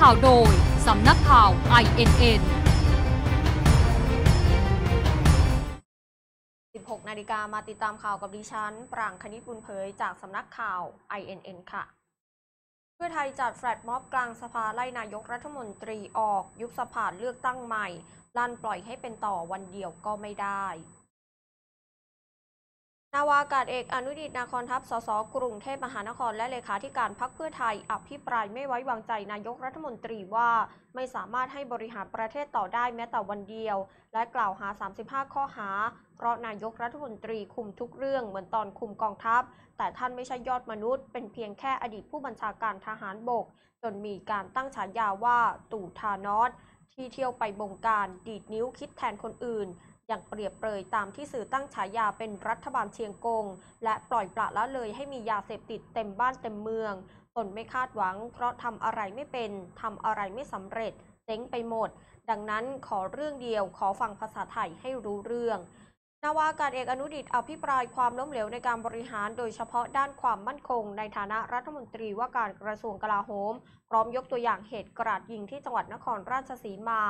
ข่าวโดย สำนักข่าว INN 16นาฬิกามาติดตามข่าวกับดิฉัน ปรางคณิตบุญเผยจากสำนักข่าว INN ค่ะ เพื่อไทยจัดแฟลตม็อบกลางสภาไล่นายกรัฐมนตรีออก ยุบสภาเลือกตั้งใหม่ ลั่นปล่อยให้เป็นต่อวันเดียวก็ไม่ได้ นาวากาศเอกอนุดิตนาคอนทัพ สส กรุงเทพมหานคร และเลขาธิการพักเพื่อไทย อภิปรายไม่ไว้วางใจนายกรัฐมนตรีว่า ไม่สามารถให้บริหารประเทศต่อได้แม้แต่วันเดียว และกล่าวหา 35 ข้อหา เพราะนายกรัฐมนตรีคุมทุกเรื่องเหมือนตอนคุมกองทัพ แต่ท่านไม่ใช่ยอดมนุษย์ เป็นเพียงแค่อดีตผู้บัญชาการทหารบก จนมีการตั้งฉายาว่าตู่ทานอสที่เที่ยวไปบงการ ดีดนิ้วคิดแทนคนอื่น อย่างเปรียบเปรยตามที่สื่อตั้งฉายาเป็นรัฐบาลเชียงกง และปล่อยปละละเลยให้มียาเสพติดเต็มบ้านเต็มเมือง ตนไม่คาดหวัง เพราะทำอะไรไม่เป็นทำอะไรไม่สำเร็จเจ๊งไปหมด ดังนั้นขอเรื่องเดียวขอฟังภาษาไทยให้รู้เรื่องนาวากาศเอกอนุดิตอภิปรายความล้มเหลวในการบริหารโดยเฉพาะด้านความมั่นคง ในฐานะรัฐมนตรีว่าการกระทรวงกลาโหม พร้อมยกตัวอย่างเหตุกราดยิงที่จังหวัดนครราชสีมา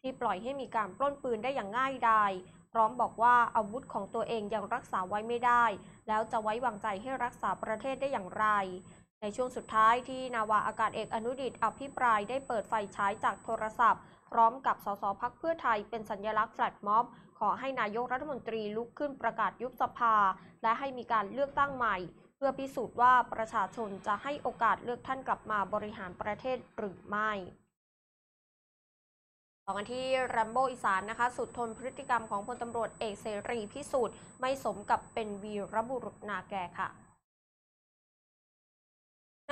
ที่ปล่อยให้มีการปล้นปืนได้อย่างง่ายดาย พร้อมบอกว่าอาวุธของตัวเองยังรักษาไว้ไม่ได้ แล้วจะไว้วางใจให้รักษาประเทศได้อย่างไร ในช่วงสุดท้ายที่นาวาอากาศเอกอนุดิตอภิปรายได้เปิดไฟฉายจากโทรศัพท์ พร้อมกับสสพักเพื่อไทยเป็นสัญลักษณ์แฟลตม็อบ ขอให้นายกรัฐมนตรีลุกขึ้นประกาศยุบสภา และให้มีการเลือกตั้งใหม่ เพื่อพิสูจน์ว่าประชาชนจะให้โอกาสเลือกท่านกลับมาบริหารประเทศหรือไม่ อกันที่รัมโบอีสานนะคะ สุดทนพฤติกรรมของพลตำรวจเอกเสรีพิสูจน์ไม่สมกับเป็นวีรบุรุษนาแก่ค่ะ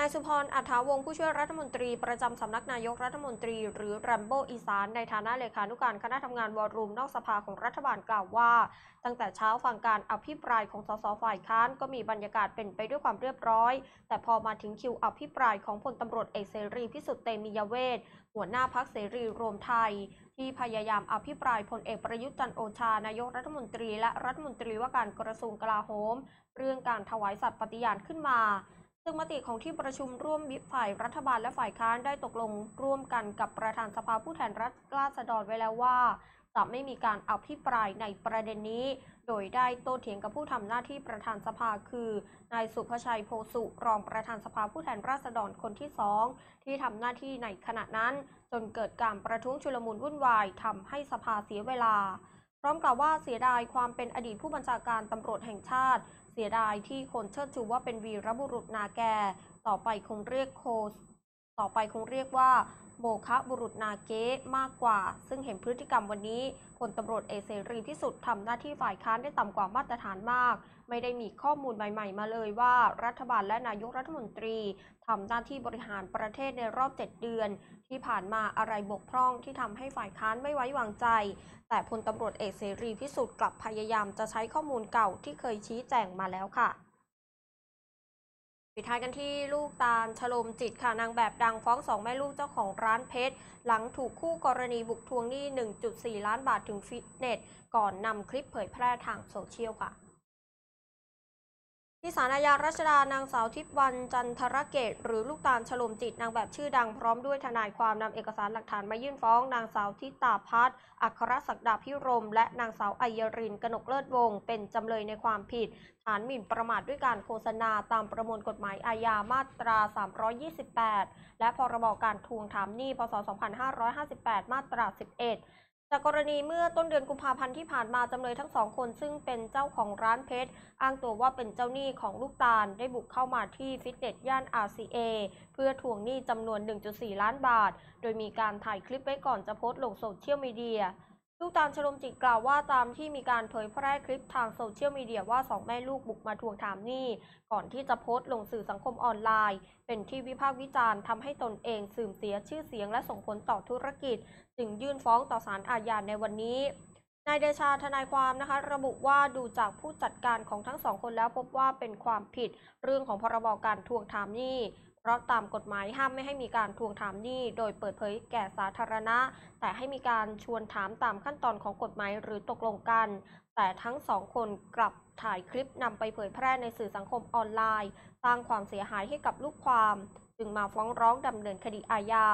นายสุพร อัฐาวงผู้ช่วยรัฐมนตรีประจำสำนักนายกรัฐมนตรี หรือแรมโบอีสาน ในฐานะเลขานุการคณะทำงานวอรูมนอกสภาของรัฐบาลกล่าวว่า ตั้งแต่เช้าฟังการอภิปรายของสสฝ่ายค้านก็มีบรรยากาศเป็นไปด้วยความเรียบร้อย แต่พอมาถึงคิวอภิปรายของพลตำรวจเอกเสรีพิสุทธิ์เตมียเวทหัวหน้าพักเสรีรวมไทยที่พยายามอภิปรายพลเอกประยุทธ์จันโอชานายกรัฐมนตรี และรัฐมนตรีว่าการกระทรวงกลาโหม เรื่องการถวายสัตย์ปฏิญาณขึ้นมา ซึ่งมติของที่ประชุมร่วมวิฝ่ายรัฐบาลและฝ่ายค้านได้ตกลงร่วมกันกับประธานสภาผู้แทนราษฎรไว้แล้วว่าจะไม่มีการอภิปรายในประเด็นนี้ โดยได้โต้เถียงกับผู้ทำหน้าที่ประธานสภาคือนายสุภชัยโพสุรองประธานสภาผู้แทนราษฎรคนที่สองที่ทำหน้าที่ในขณะนั้น จนเกิดการประท้วงชุลมุนวุ่นวายทำให้สภาเสียเวลา พร้อมกล่าวว่าเสียดายความเป็นอดีตผู้บัญชาการตำรวจแห่งชาติ เสียดายที่คนเชิดชูว่าเป็นวีรบุรุษนาแก ต่อไปคงเรียกโค ต่อไปคงเรียกว่าโมคะบุรุษนาเก๊มากกว่า ซึ่งเห็นพฤติกรรมวันนี้พลตำรวจเอกเสรีพิสุทธิ์ทำหน้าที่ฝ่ายค้านได้ต่ำกว่ามาตรฐานมาก ไม่ได้มีข้อมูลใหม่ ๆ มาเลยว่ารัฐบาลและนายกรัฐมนตรีทำหน้าที่บริหารประเทศในรอบ 7 เดือน ที่ผ่านมาอะไรบกพร่องที่ทำให้ฝ่ายค้านไม่ไว้วางใจ แต่พลตำรวจเอกเสรีพิสุทธิ์กลับพยายามจะใช้ข้อมูลเก่าที่เคยชี้แจงมาแล้วค่ะ ปิดท้ายกันที่ลูกตาลฉลมจิตค่ะนางแบบดังฟ้องสองแม่ลูกเจ้าของร้านเพชร หลังถูกคู่กรณีบุกทวงหนี้ 1.4 ล้านบาทถึงฟิตเนส ก่อนนำคลิปเผยแพร่ทางโซเชียลค่ะ ที่ศาลอาญารัชดานางสาวทิพย์วันจันทรเกต หรือลูกตาลฉลมจิตนางแบบชื่อดังพร้อมด้วยทนายความนำเอกสารหลักฐานมายื่นฟ้อง นางสาวทิตาพัฒน์อัครศักดาพิรม และนางสาวไอยรินกนกเลิศวงศ์เป็นจำเลยในความผิด ฐานหมิ่นประมาทด้วยการโฆษณาตามประมวลกฎหมายอาญามาตรา 328 และพรบการทวงถามหนี้พศ 2558 มาตรา 11 จากกรณีเมื่อต้นเดือนกุมภาพันธ์ที่ผ่านมาจำเลยทั้งสองคนซึ่งเป็นเจ้าของร้านเพชร อ้างตัวว่าเป็นเจ้าหนี้ของลูกตาล ได้บุกเข้ามาที่ฟิตเนสย่าน RCA เพื่อทวงหนี้จำนวน 1.4 ล้านบาท โดยมีการถ่ายคลิปไว้ก่อนจะโพสต์ลงโซเชียลมีเดีย ลูกตาลชลมจิตกล่าวว่าตามที่มีการเผยแพร่คลิปทางโซเชียลมีเดียว่าสองแม่ลูกบุกมาทวงถามหนี้ ก่อนที่จะโพสต์ลงสื่อสังคมออนไลน์ เป็นที่วิพากษ์วิจารณ์ทำให้ตนเองเสื่อมเสียชื่อเสียงและส่งผลต่อธุรกิจ จึงยื่นฟ้องต่อศาลอาญาในวันนี้นายเดชาทนายความนะคะ ระบุว่าดูจากผู้จัดการของทั้งสองคนแล้วพบว่าเป็นความผิด เรื่องของพรบการทวงถามหนี้ ราะตามกฎหมายห้ามไม่ให้มีการทวงถามหนี้โดยเปิดเผยแก่สาธารณะ แต่ให้มีการชวนถามตามขั้นตอนของกฎหมายหรือตกลงกัน แต่ทั้งสองคนกลับถ่ายคลิปนำไปเผยแพร่ในสื่อสังคมออนไลน์ สร้างความเสียหายให้กับลูกความ จึงมาฟ้องร้องดำเนินคดีอาญา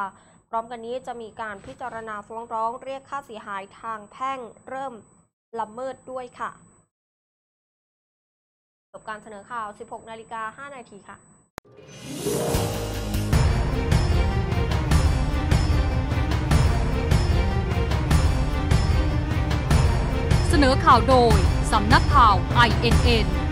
พร้อมกันนี้จะมีการพิจารณาฟ้องร้องเรียกค่าเสียหายทางแพ่งเริ่มละเมิดด้วยค่ะจบการเสนอข่าว 16 นาฬิกา 5 นาทีค่ะ เสนอข่าวโดย สำนักข่าว INN